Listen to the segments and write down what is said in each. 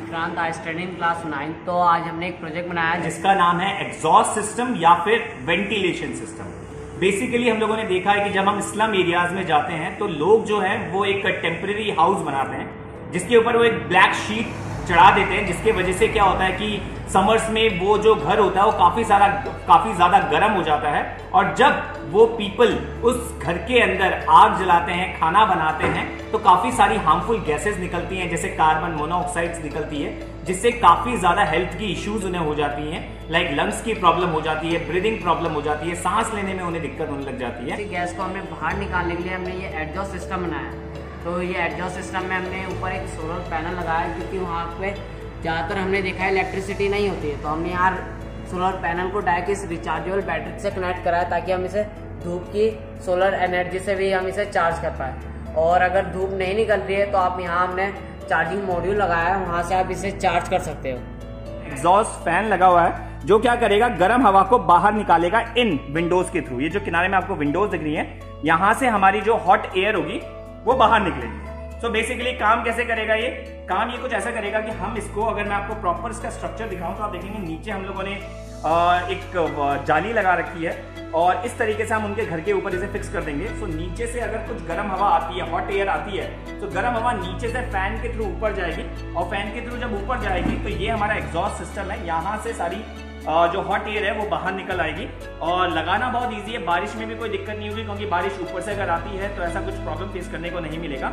Vikrant I study in class nine तो आज हमने एक प्रोजेक्ट बनाया जिसका नाम है एग्जॉस्ट सिस्टम या फिर वेंटिलेशन सिस्टम बेसिकली हम लोगों ने देखा है कि जब हम स्लम एरियाज़ में जाते हैं तो लोग जो है, वो एक टेम्परेरी हाउस बनाते हैं, जिसके ऊपर वो एक ब्लैक शीट चढ़ा देते हैं, जिसके वजह से क्या होता है कि समर्स में वो जो घर होता है, वो काफ़ी सारा, काफ़ी ज़्यादा गर्म हो जाता है। और जब वो पीपल उस घर के अंदर आग जलाते हैं, खाना बनाते हैं तो काफ़ी सारी हार्मफुल गैसेस निकलती हैं, जैसे कार्बन मोनोऑक्साइड्स निकलती है, जिससे काफ़ी ज़्यादा हेल्थ की इश्यूज़ उन्हें हो जाती हैं। लाइक लंग्स की प्रॉब्लम हो जाती है ब्रीदिंग प्रॉब्लम हो जाती है, सांस लेने में उन्हें दिक्कत होने लग जाती है। गैस को हमने बाहर निकालने के लिए हमने ये एडजॉस्ट सिस्टम बनाया। तो ये एडजॉस्ट सिस्टम में हमने ऊपर एक सोलर पैनल लगाया, क्योंकि वहाँ पे ज़्यादातर हमने देखा है इलेक्ट्रिसिटी नहीं होती है। तो हमने यार सोलर पैनल को डायरेक्ट इस रिचार्जेबल बैटरी से कनेक्ट कराया ताकि हम इसे धूप की सोलर एनर्जी से भी हम इसे चार्ज कर पाए। और अगर धूप नहीं निकल रही है तो आप यहाँ हमने चार्जिंग मॉड्यूल लगाया है, वहाँ से आप इसे चार्ज कर सकते हो। एग्जॉस्ट फ़ैन लगा हुआ है, जो क्या करेगा, गर्म हवा को बाहर निकालेगा इन विंडोज़ के थ्रू ये जो किनारे में आपको विंडोज़ दिख रही है, यहाँ से हमारी जो हॉट एयर होगी वो बाहर निकलेगी। सो बेसिकली काम कैसे करेगा ये? काम ये कुछ ऐसा करेगा कि हम इसको, अगर मैं आपको प्रॉपर इसका स्ट्रक्चर दिखाऊँ तो आप देखेंगे नीचे हम लोगों ने एक जाली लगा रखी है और इस तरीके से हम उनके घर के ऊपर इसे फिक्स कर देंगे। सो so नीचे से अगर कुछ गर्म हवा आती है हॉट एयर आती है तो गर्म हवा नीचे से फ़ैन के थ्रू ऊपर जाएगी और फ़ैन के थ्रू जब ऊपर जाएगी तो ये हमारा एग्जॉस्ट सिस्टम है। यहाँ से सारी जो हॉट एयर है, वो बाहर निकल आएगी। और लगाना बहुत इजी है। बारिश में भी कोई दिक्कत नहीं होगी, क्योंकि बारिश ऊपर से अगर आती है तो ऐसा कुछ प्रॉब्लम फेस करने को नहीं मिलेगा।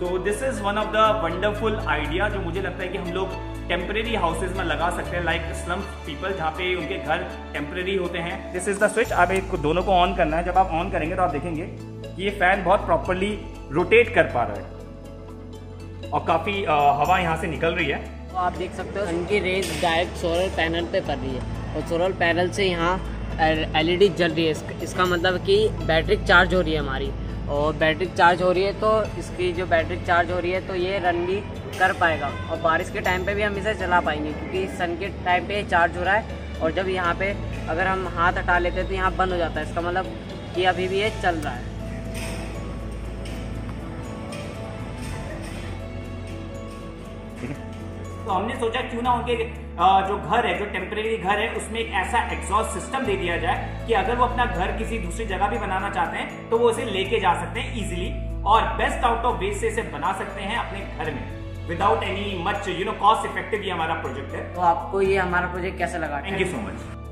तो this is one of the wonderful idea जो मुझे लगता है कि हम लोग टेम्परेरी हाउसेज में लगा सकते हैं लाइक स्लम पीपल जहाँ पे उनके घर टेम्परेरी होते हैं। दिस इज़ द स्विच आप एक दोनों को ऑन करना है। जब आप ऑन करेंगे तो आप देखेंगे कि ये फ़ैन बहुत प्रॉपरली रोटेट कर पा रहा है। और काफ़ी हवा यहाँ से निकल रही है। तो आप देख सकते हो इनकी रेज डायरेक्ट सोलर पैनल पे पड़ रही है। और सोलर पैनल से यहाँ एलईडी जल रही है। इसका मतलब कि बैटरी चार्ज हो रही है हमारी। और बैटरी चार्ज हो रही है तो इसकी जो बैटरी चार्ज हो रही है तो ये रन भी कर पाएगा। और बारिश के टाइम पे भी हम इसे चला पाएँगे, क्योंकि सन के टाइम पे चार्ज हो रहा है। और जब यहाँ पे अगर हम हाथ हटा लेते हैं तो यहाँ बंद हो जाता है। इसका मतलब कि अभी भी ये चल रहा है। तो हमने सोचा क्यों ना उनके जो घर है जो टेम्परेरी घर है उसमें एक ऐसा एग्जॉस्ट सिस्टम दे दिया जाए कि अगर वो अपना घर किसी दूसरी जगह भी बनाना चाहते हैं तो वो उसे लेके जा सकते हैं इजिली और बेस्ट आउट ऑफ़ वेस्ट से इसे बना सकते हैं अपने घर में without any much you know cost effective ये हमारा प्रोजेक्ट है। तो आपको ये हमारा प्रोजेक्ट कैसा लगा? Thank you so much